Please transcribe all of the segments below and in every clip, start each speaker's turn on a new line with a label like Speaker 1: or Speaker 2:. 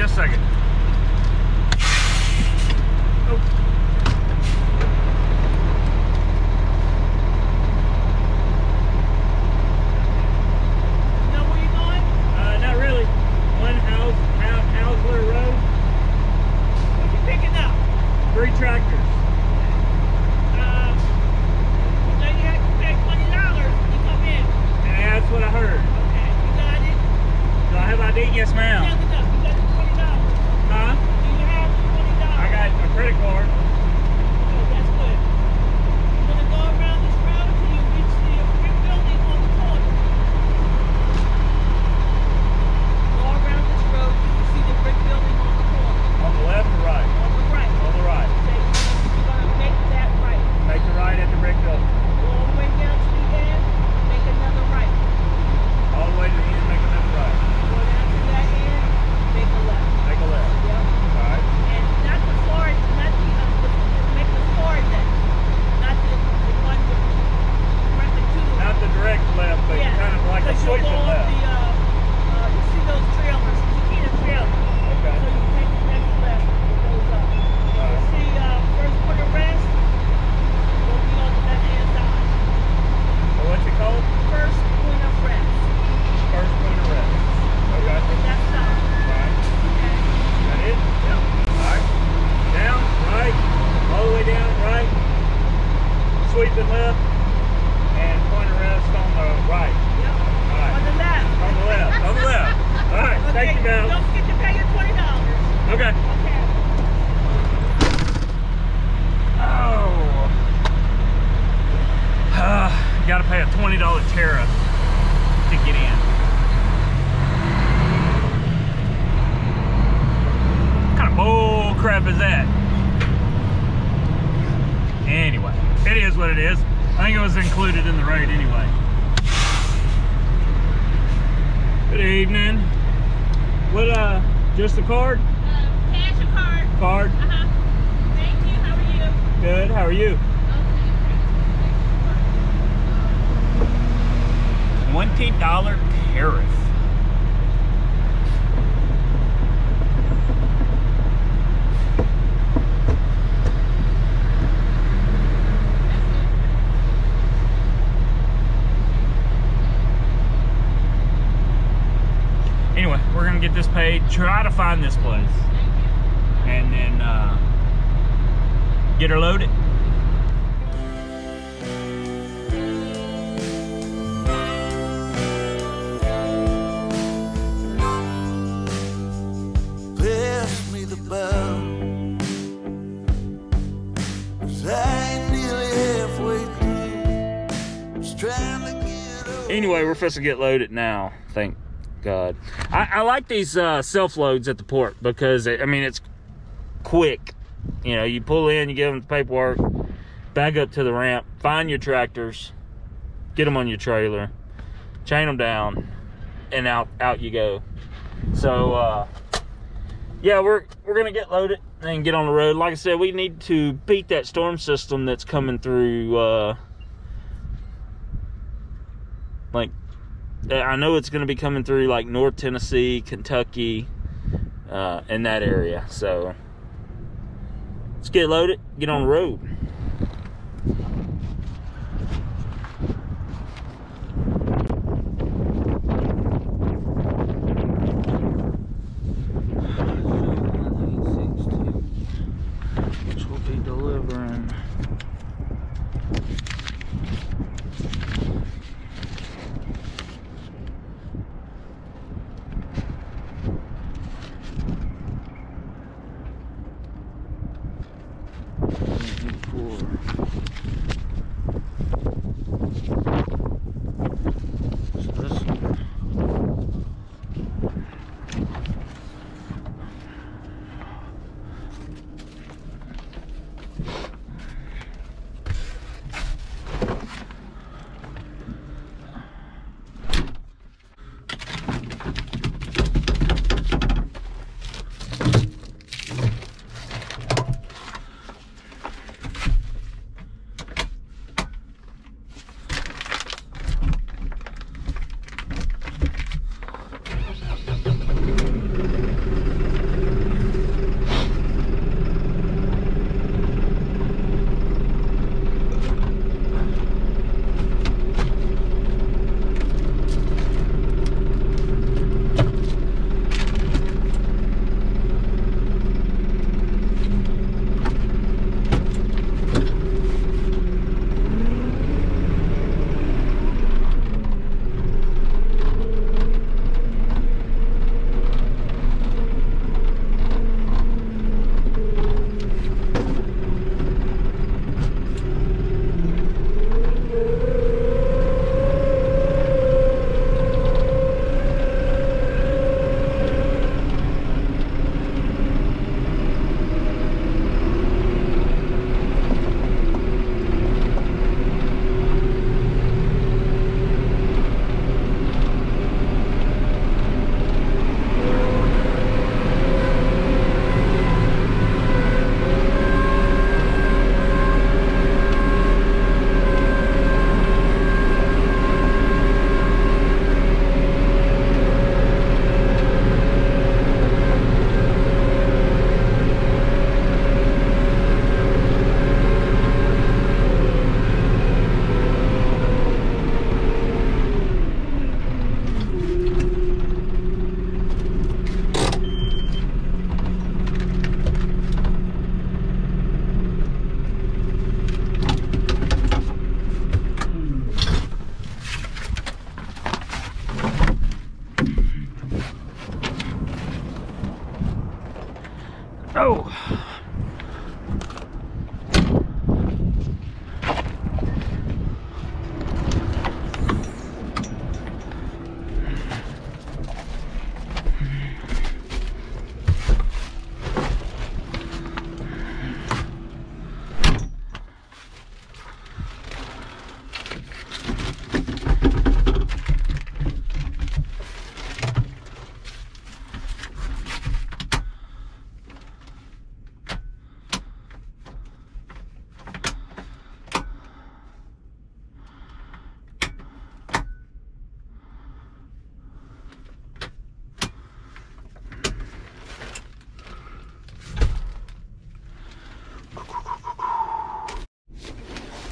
Speaker 1: just a second. card? Card.
Speaker 2: Uh -huh. Thank you. How are you?
Speaker 1: Good. How are you? Okay. $20 tariff. anyway, we're gonna get this paid, try to find this place and then uh, get her loaded. anyway, we're supposed to get loaded now. Thank God. I, I like these uh, self loads at the port because it, I mean it's quick. You know, you pull in, you give them the paperwork, back up to the ramp, find your tractors, get them on your trailer, chain them down, and out out you go. So uh, yeah, we're we're gonna get loaded and get on the road. Like I said, we need to beat that storm system that's coming through. Uh, like I know it's gonna be coming through like North Tennessee, Kentucky, uh, in that area. So. Let's get loaded, get on the road.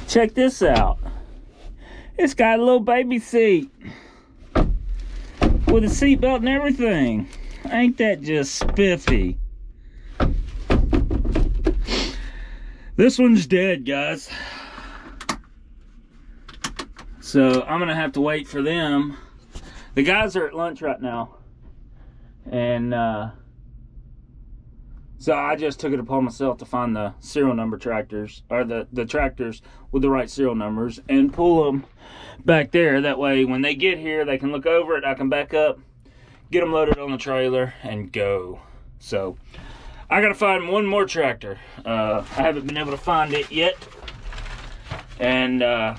Speaker 1: Check this out. It's got a little baby seat with a seatbelt and everything. Ain't that just spiffy? This one's dead, guys. So I'm gonna have to wait for them. The guys are at lunch right now. And uh, so I just took it upon myself to find the serial number tractors, or the, the tractors with the right serial numbers, and pull them back there. That way, when they get here, they can look over it. I can back up, get them loaded on the trailer, and go. So I gotta find one more tractor. Uh, I haven't been able to find it yet, and uh,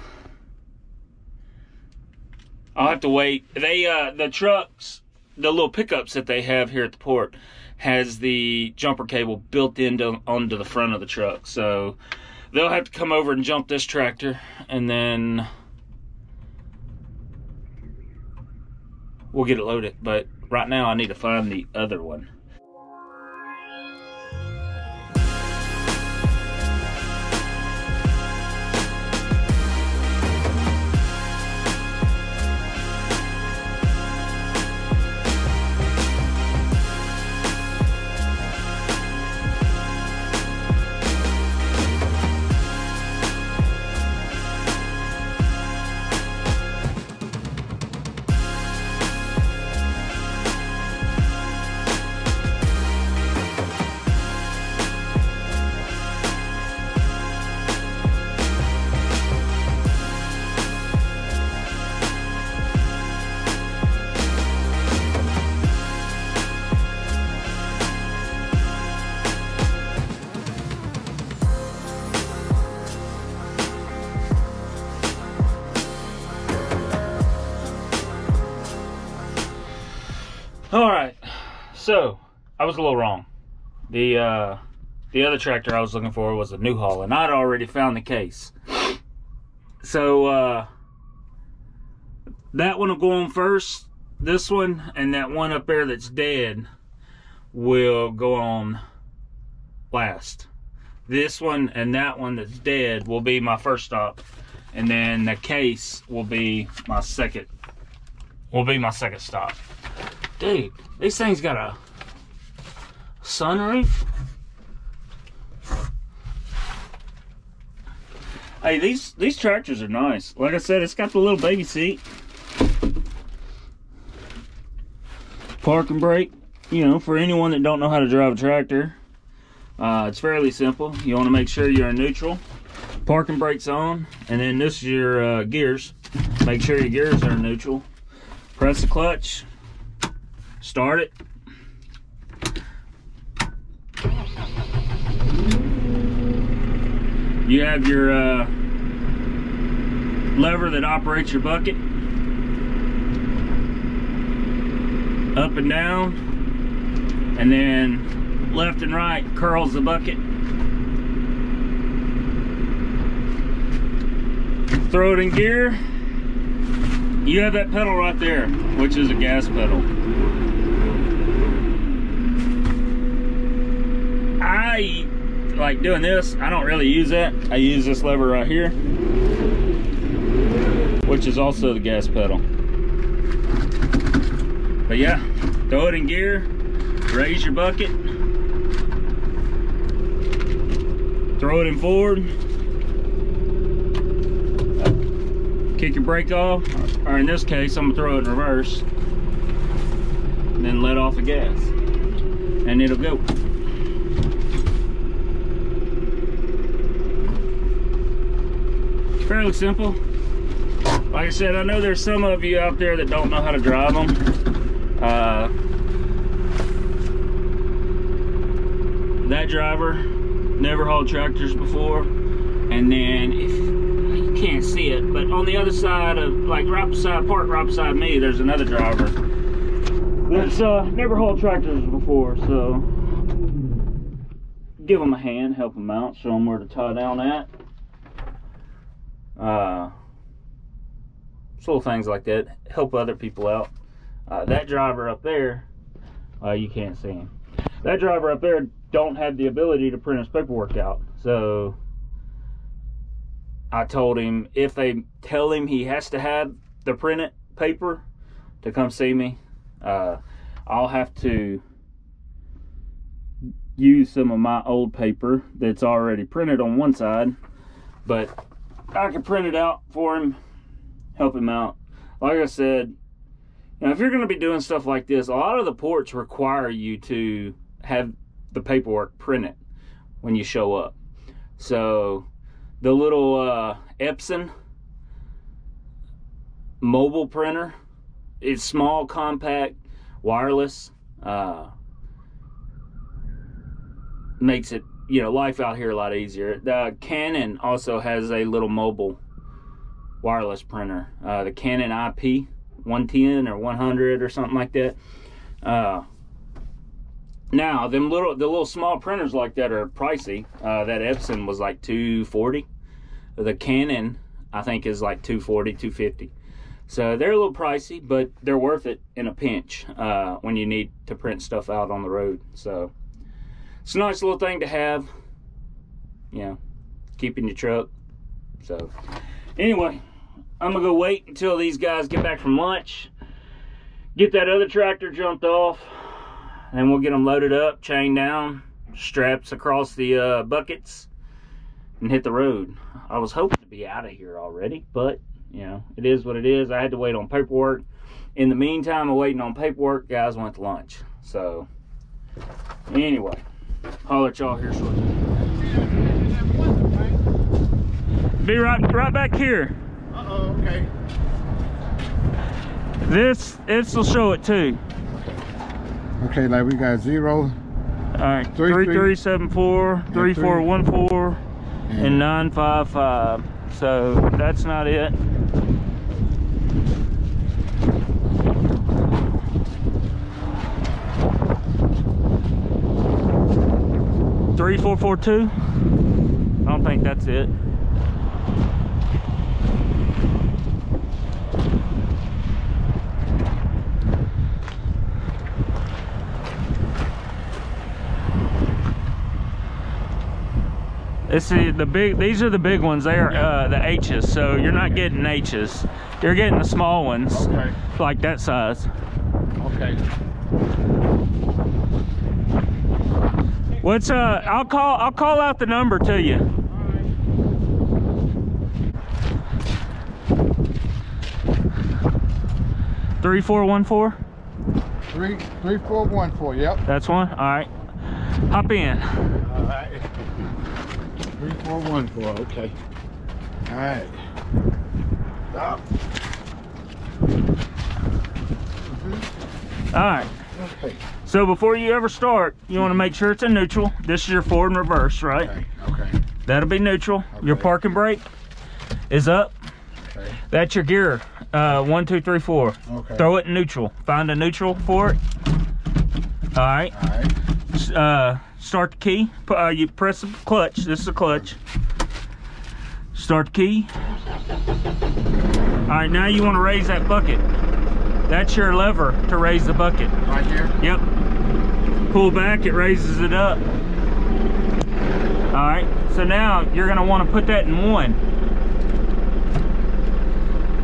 Speaker 1: I'll have to wait. They uh, the trucks, the little pickups that they have here at the port has the jumper cable built into onto the front of the truck. So they'll have to come over and jump this tractor and then we'll get it loaded. But right now I need to find the other one. So I was a little wrong. The uh, the other tractor I was looking for was a New Holland, and I'd already found the case. So uh, that one will go on first. This one and that one up there that's dead will go on last. This one and that one that's dead will be my first stop, and then the case will be my second. Will be my second stop. Dude, these things got a sunroof. Hey, these these tractors are nice. Like I said, it's got the little baby seat. Park and brake, you know, for anyone that don't know how to drive a tractor. Uh, it's fairly simple. You want to make sure you're in neutral. Parking brakes on, and then this is your uh, gears. Make sure your gears are neutral. Press the clutch, start it. You have your uh, lever that operates your bucket. Up and down. And then left and right curls the bucket. Throw it in gear. You have that pedal right there, which is a gas pedal. I like doing this. I don't really use that. I use this lever right here, which is also the gas pedal. But yeah, throw it in gear, raise your bucket, throw it in forward, kick your brake off, or in this case, I'm gonna throw it in reverse, and then let off the gas, and it'll go. Fairly simple. Like I said, I know there's some of you out there that don't know how to drive them. Uh, that driver never hauled tractors before. And then if you can't see it, but on the other side of like right beside park right beside me, there's another driver that's uh, never hauled tractors before. So give them a hand, help them out, show them where to tie down at. Uh, little things like that help other people out. Uh, that driver up there, uh, you can't see him. That driver up there don't have the ability to print his paperwork out. So I told him if they tell him he has to have the printed paper to come see me, uh, I'll have to use some of my old paper that's already printed on one side, but I can print it out for him, help him out. Like I said, know, if you're going to be doing stuff like this, a lot of the ports require you to have the paperwork printed when you show up. So the little uh, Epson mobile printer, it's small, compact, wireless. Uh, makes it you know life out here a lot easier. The Canon also has a little mobile wireless printer, uh, the Canon IP 110 or 100 or something like that. Uh, now them little the little small printers like that are pricey. Uh, that Epson was like 240. The Canon I think is like 240, 250. So they're a little pricey, but they're worth it in a pinch uh, when you need to print stuff out on the road. So it's a nice little thing to have, you know, keeping your truck. So anyway, I'm gonna go wait until these guys get back from lunch, get that other tractor jumped off, and we'll get them loaded up, chained down, straps across the uh, buckets, and hit the road. I was hoping to be out of here already, but you know, it is what it is. I had to wait on paperwork. In the meantime of waiting on paperwork, guys went to lunch. So, anyway, holler at y'all here shortly. Be right, right back here.
Speaker 3: Uh-oh, okay.
Speaker 1: This, this will show it too.
Speaker 3: Okay, like we got zero
Speaker 1: All right,
Speaker 3: Three,
Speaker 1: three
Speaker 3: three.
Speaker 1: three seven four three four one four and nine five five. So that's not it. Three four four two. I don't think that's it. This is the big. These are the big ones. They are uh, the H's. So you're not getting H's. You're getting the small ones,
Speaker 3: Okay.
Speaker 1: like that size.
Speaker 3: Okay.
Speaker 1: What's uh? I'll call. I'll call out the number to you. Three four one four.
Speaker 3: Three, three, four, one, four. Yep.
Speaker 1: That's one. All right. Hop in.
Speaker 3: All right. Three, four, one, four. Okay. All right. Stop.
Speaker 1: All right.
Speaker 3: Okay.
Speaker 1: So before you ever start, you want to make sure it's in neutral. This is your forward and reverse, right?
Speaker 3: Okay. Okay.
Speaker 1: That'll be neutral. Your parking brake is up.
Speaker 3: Okay.
Speaker 1: That's your gear. Uh, one, two, three, four.
Speaker 3: Okay.
Speaker 1: Throw it in neutral. Find a neutral for it. All right.
Speaker 3: All right.
Speaker 1: Uh, start the key. Uh, you press the clutch. This is the clutch. Start the key. All right. Now you want to raise that bucket. That's your lever to raise the bucket.
Speaker 3: Right here.
Speaker 1: Yep. Pull back, it raises it up. All right, so now you're gonna wanna put that in one.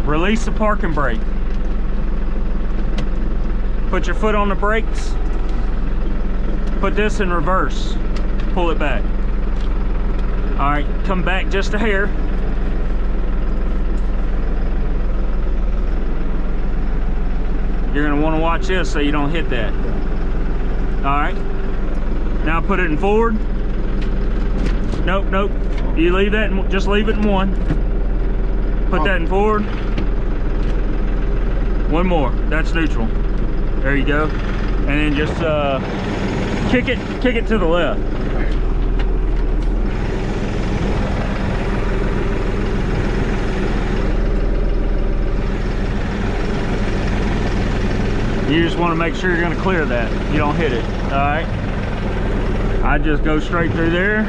Speaker 1: Release the parking brake. Put your foot on the brakes. Put this in reverse. Pull it back. All right, come back just a hair. You're gonna wanna watch this so you don't hit that. All right. Now put it in forward. Nope, nope. You leave that, in, just leave it in one. Put that in forward. One more. That's neutral. There you go. And then just uh, kick it, kick it to the left. You just want to make sure you're going to clear that. You don't hit it. All right. I just go straight through there.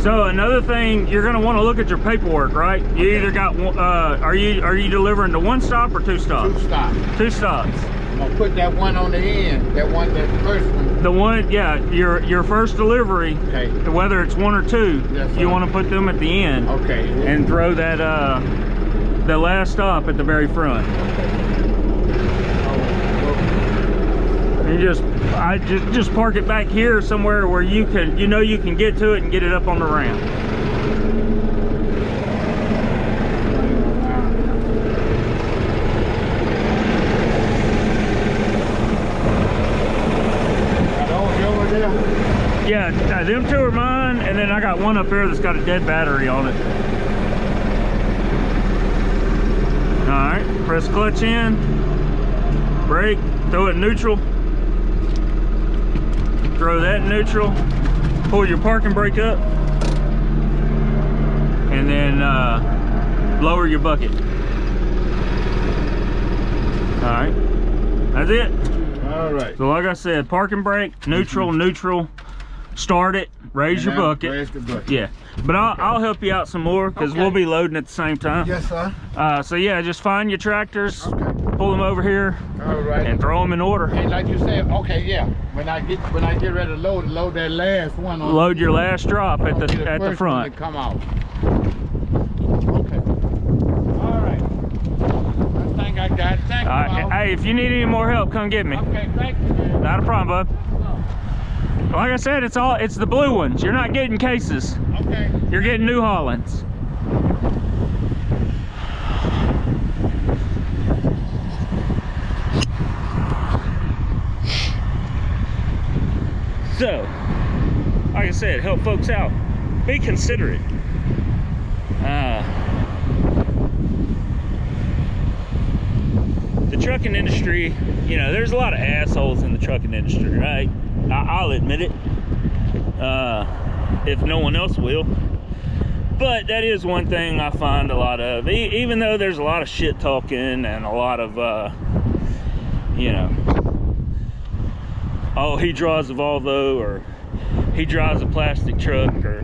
Speaker 1: So another thing, you're gonna want to look at your paperwork, right? You either got, one- uh, are you are you delivering to one stop or two stops?
Speaker 3: Two
Speaker 1: stops. Two stops.
Speaker 3: Gonna put that one on the end. That one, that first one.
Speaker 1: The one, yeah, your your first delivery,
Speaker 3: Okay.
Speaker 1: whether it's one or two, you to put them at the end
Speaker 3: Okay.
Speaker 1: and throw that uh, the last stop at the very front. You just, I just just park it back here somewhere where you can, you know, you can get to it and get it up on the ramp.
Speaker 3: Got all you over there?
Speaker 1: Yeah, uh, them two are mine, and then I got one up there that's got a dead battery on it. All right, press clutch in, brake, throw it neutral, throw that neutral, pull your parking brake up, and then uh, lower your bucket. All right, that's it.
Speaker 3: All right.
Speaker 1: So like I said, parking brake, neutral, neutral, start it, raise your
Speaker 3: And now
Speaker 1: bucket.
Speaker 3: Raise the bucket.
Speaker 1: Yeah, but I'll, I'll help you out some more because
Speaker 3: Okay.
Speaker 1: we'll be loading at the same time.
Speaker 3: Yes, sir.
Speaker 1: Uh, so yeah, just find your tractors,
Speaker 3: Okay.
Speaker 1: pull them over here,
Speaker 3: All right.
Speaker 1: and throw them in order.
Speaker 3: And like you said, okay, yeah. When I get when I get ready to load, load that last one on.
Speaker 1: Load your last drop at
Speaker 3: I'll
Speaker 1: the at the front.
Speaker 3: come out. Okay. All right. I think I got. Thank
Speaker 1: All
Speaker 3: you.
Speaker 1: right. Hey, if you need any more help, come get me.
Speaker 3: Okay, thank you. man.
Speaker 1: Not a problem, bud. Like I said, it's all it's the blue ones. You're not getting cases.
Speaker 3: Okay.
Speaker 1: You're getting New Hollands. So, like I said, help folks out. Be considerate. Uh, the trucking industry, you know, there's a lot of assholes in the trucking industry, right? I, I'll admit it. Uh, if no one else will. But that is one thing I find a lot of. E- even though there's a lot of shit talking and a lot of, uh, you know, oh, he drives a Volvo or he drives a plastic truck or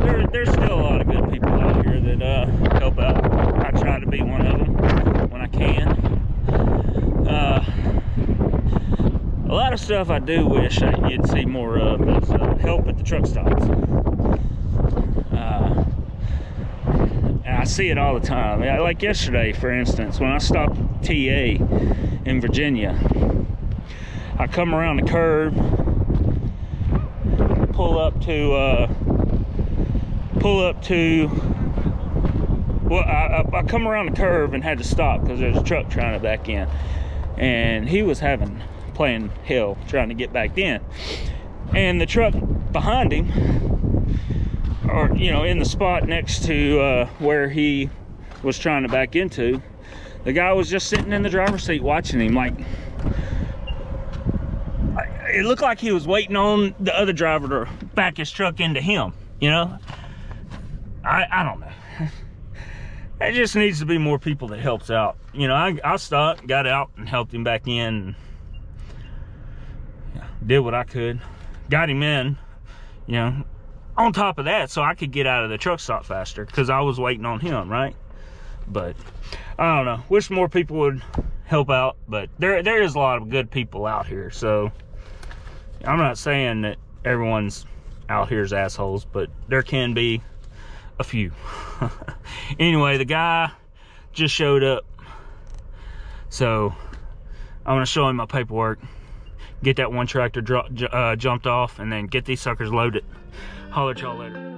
Speaker 1: there, there's still a lot of good people out here that uh, help out. I try to be one of them when I can. Uh, a lot of stuff I do wish I, you'd see more of is uh, help at the truck stops. Uh, I see it all the time. Like yesterday, for instance, when I stopped TA in Virginia, I come around the curve, pull up to, uh, pull up to, well, I, I, I come around the curve and had to stop because there's a truck trying to back in. And he was having, playing hell, trying to get back in. And the truck behind him, or, you know, in the spot next to uh, where he was trying to back into, the guy was just sitting in the driver's seat watching him like it looked like he was waiting on the other driver to back his truck into him you know? I i don't know. It just needs to be more people that helps out. You know i i stopped got out and helped him back in did what i could got him in you know on top of that so i could get out of the truck stop faster because i was waiting on him right but I don't know. Wish more people would help out, but there there is a lot of good people out here. So I'm not saying that everyone's out here is assholes, but there can be a few. anyway, the guy just showed up, so I'm gonna show him my paperwork, get that one tractor uh, jumped off, and then get these suckers loaded. Holler at y'all later.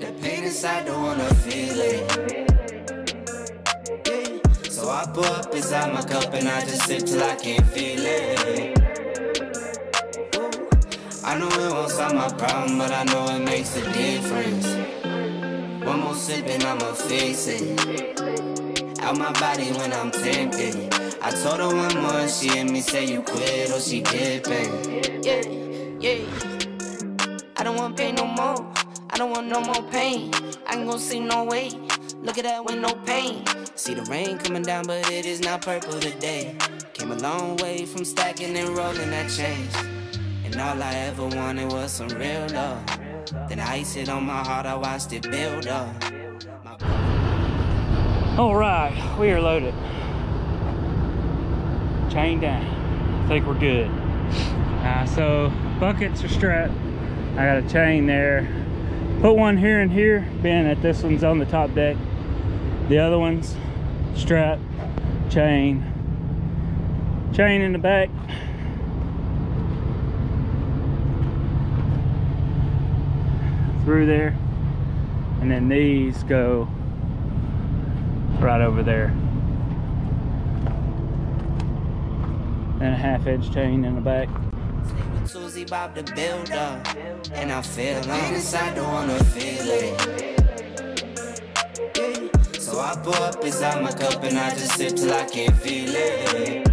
Speaker 4: That pain inside, don't wanna feel it. So I pull up inside my cup and I just sip till I can't feel it. I know it won't solve my problem, but I know it makes a difference. One more sip and I'ma fix it. Out my body when I'm tempted. I told her one more, she hit me say you quit or she dipping. Yeah, yeah. I don't want pain no more. I don't want no more pain. I ain't gonna see no way. Look at that with no pain. See the rain coming down, but it is not purple today. Came a long way from stacking and rolling that change. And all I ever wanted was some real love. Then I iced it on my heart, I watched it build up.
Speaker 1: All right, we are loaded. Chain down. I think we're good. Uh, so buckets are strapped. I got a chain there. Put one here and here, being that this one's on the top deck. The other one's strapped, chain, chain in the back. Through there. And then these go right over there. And a half edge chain in the back.
Speaker 4: Susie Bob the builder. And I feel on inside, don't wanna feel it. So I pour up inside my cup and I just sip till I can't feel it.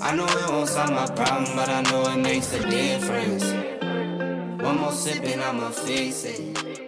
Speaker 4: I know it won't solve my problem, but I know it makes a difference. One more sip and I'ma fix it.